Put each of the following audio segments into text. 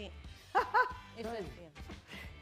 Sí. Eso es cierto.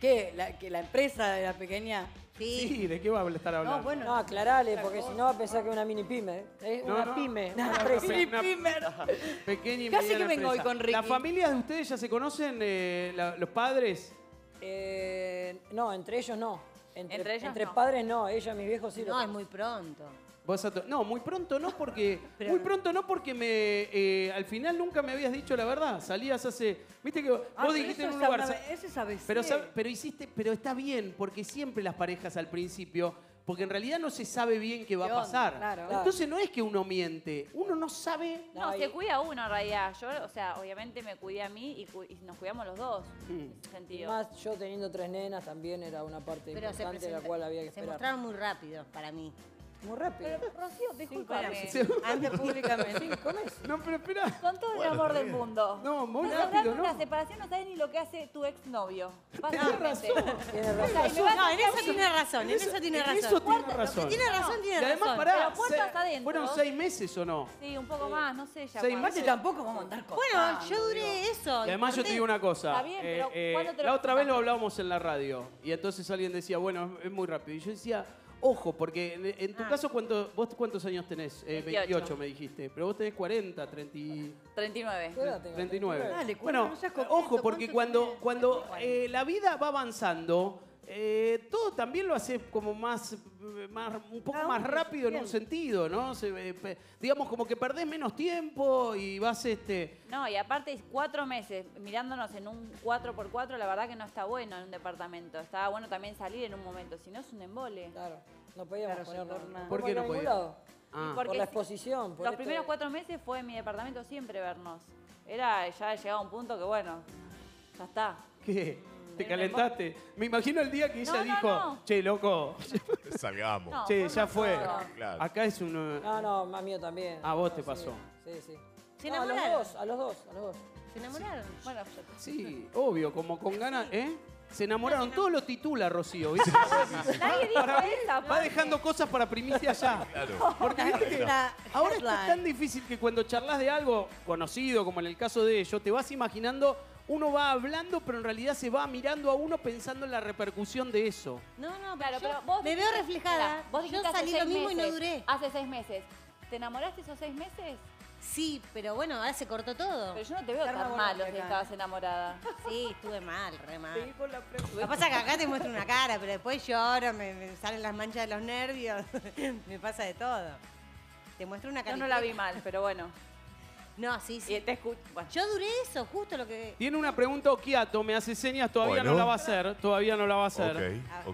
¿Qué? La, que la empresa de la pequeña. Sí. Sí, ¿de qué va a estar hablando? No, bueno. No, aclarale, porque si no va a pensar que es una mini pyme. ¿eh? No, una no. pyme, una empresa. Una- Primer. Pequeña y Casi que vengo hoy con Ricky. ¿Las familias de ustedes ya se conocen? eh, la- ¿Los padres? Eh, no, entre ellos no. Entre, Entre ellos entre no. padres no, ella, mis viejos sí. lo No, es conocen. muy pronto. Vos a No, muy pronto no porque Pero- muy pronto no porque me eh, al final nunca me habías dicho la verdad. Salías hace, viste que vos Ah, dijiste en un es lugar, una- sa- Ese es ABC. pero pero hiciste, pero está bien porque siempre las parejas al principio porque en realidad no se sabe bien qué va a pasar. Claro. Entonces no es que uno miente, uno no sabe. No, se cuida uno en realidad. Yo, o sea, obviamente me cuidé a mí y, cu- y nos cuidamos los dos. En ese Y sentido. más yo teniendo tres nenas también era una parte Pero se, importante de la cual había que se esperar. mostraron muy rápido para mí. Muy rápido. Rocío, discúlpame. Sí. Antes públicamente. Cinco meses. No, pero espera. Con todo el amor del mundo. No, muy rápido, ¿no? una separación, no sabes ni lo que hace tu exnovio. Básicamente. razón. Tienes razón. No, en eso tiene razón, en eso tiene En razón. eso tiene razón. Tiene razón, tiene Y además, razón. pará, Pero puertas se- adentro. ¿fueron seis meses o no? Sí, un poco más, no sé ya. Seis meses. tampoco vamos a andar con. Bueno, yo duré eso. Y además yo te digo una cosa. Está bien, pero eh, eh, ¿cuándo te lo la otra vez lo hablábamos en la radio y entonces alguien decía, bueno, es muy rápido. Y yo decía, ojo, porque en, tu Ah. caso, ¿cuánto, ¿vos cuántos años tenés? Eh, 28. 28 me dijiste. Pero vos tenés 40, 30 y... 39. ¿Qué edad tengo? 39. Dale, bueno, no seas coqueto, ojo, porque ¿cuánto cuando, cuando eh, la vida va avanzando, eh, todo también lo hace como más, más un poco más rápido en un sentido, ¿no? Se, digamos como que perdés menos tiempo y vas este... No, y aparte cuatro meses mirándonos en un 4x4, la verdad que no está bueno en un departamento. Estaba bueno también salir en un momento, si no es un embole. Claro, no podíamos Claro, ponernos. torna- ¿Por qué no podíamos. Ah. Por la si- exposición. Por Los esto primeros cuatro meses fue en mi departamento siempre vernos. Era, ya llegaba un punto que bueno, ya está. ¿Qué? ¿Te calentaste? Me imagino el día que ella No, no, dijo, no. che, loco, Salgamos. No, che, ya fue. Claro. Acá es un... No, no, más mío también. A vos No, te sí, pasó. Sí, sí. ¿Se No, a los enamoraron? dos, a los dos, a los dos. ¿Se enamoraron? Bueno, Sí, obvio, como con ganas, ¿eh? Se enamoraron, todo lo titula Rocío, ¿viste? nadie dijo Para- esa. Va parte. dejando cosas para primicia ya. Claro. Porque viste que ahora headline. tan difícil que cuando charlas de algo conocido, como en el caso de ellos, te vas imaginando, uno va hablando, pero en realidad se va mirando a uno pensando en la repercusión de eso. No, no, Claro, yo pero vos me veo reflejada. Mirá, vos yo salí lo mismo y no duré. Hace seis meses. ¿Te enamoraste esos seis meses? Sí, pero bueno, ahora se cortó todo. Pero yo no te veo tan Borges mal si estabas enamorada. Sí, estuve mal, re mal. Seguí con la pregunta. Lo que pasa es que acá te muestro una cara, pero después lloro, me, me salen las manchas de los nervios, me pasa de todo. Te muestro una Yo cara. no la vi mal, pero bueno. No, sí, sí. Y te escucho. Bueno. Yo duré eso, justo lo que... Tiene una pregunta Okiato, me hace señas, todavía Bueno. no la va a hacer, todavía no la va a hacer. Ok,